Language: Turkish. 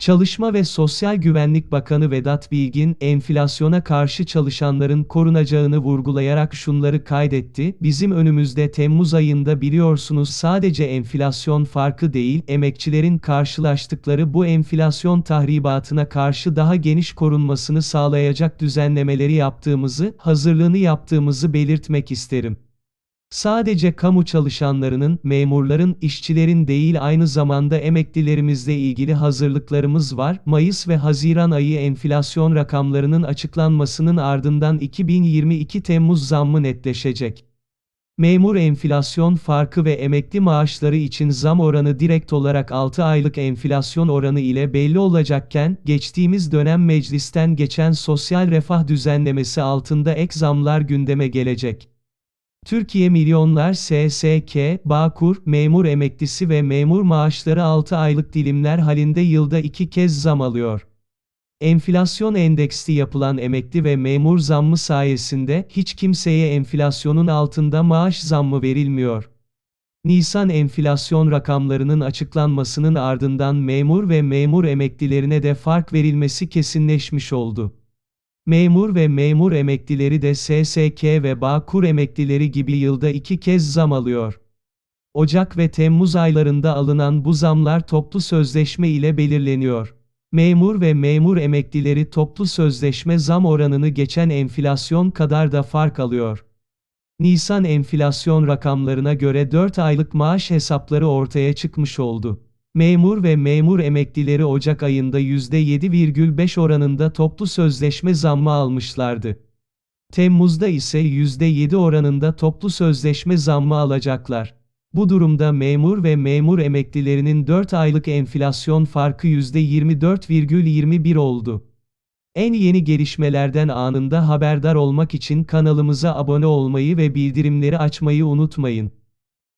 Çalışma ve Sosyal Güvenlik Bakanı Vedat Bilgin, enflasyona karşı çalışanların korunacağını vurgulayarak şunları kaydetti, bizim önümüzde Temmuz ayında biliyorsunuz sadece enflasyon farkı değil, emekçilerin karşılaştıkları bu enflasyon tahribatına karşı daha geniş korunmasını sağlayacak düzenlemeleri yaptığımızı, hazırlığını yaptığımızı belirtmek isterim. Sadece kamu çalışanlarının, memurların, işçilerin değil aynı zamanda emeklilerimizle ilgili hazırlıklarımız var. Mayıs ve Haziran ayı enflasyon rakamlarının açıklanmasının ardından 2022 Temmuz zammı netleşecek. Memur enflasyon farkı ve emekli maaşları için zam oranı direkt olarak 6 aylık enflasyon oranı ile belli olacakken, geçtiğimiz dönem meclisten geçen sosyal refah düzenlemesi altında ek zamlar gündeme gelecek. Türkiye milyonlar SSK, Bağkur, memur emeklisi ve memur maaşları 6 aylık dilimler halinde yılda 2 kez zam alıyor. Enflasyon endeksli yapılan emekli ve memur zammı sayesinde hiç kimseye enflasyonun altında maaş zammı verilmiyor. Nisan enflasyon rakamlarının açıklanmasının ardından memur ve memur emeklilerine de fark verilmesi kesinleşmiş oldu. Memur ve memur emeklileri de SSK ve Bağkur emeklileri gibi yılda iki kez zam alıyor. Ocak ve Temmuz aylarında alınan bu zamlar toplu sözleşme ile belirleniyor. Memur ve memur emeklileri toplu sözleşme zam oranını geçen enflasyon kadar da fark alıyor. Nisan enflasyon rakamlarına göre 4 aylık maaş hesapları ortaya çıkmış oldu. Memur ve memur emeklileri Ocak ayında %7,5 oranında toplu sözleşme zammı almışlardı. Temmuz'da ise %7 oranında toplu sözleşme zammı alacaklar. Bu durumda memur ve memur emeklilerinin 4 aylık enflasyon farkı %24,21 oldu. En yeni gelişmelerden anında haberdar olmak için kanalımıza abone olmayı ve bildirimleri açmayı unutmayın.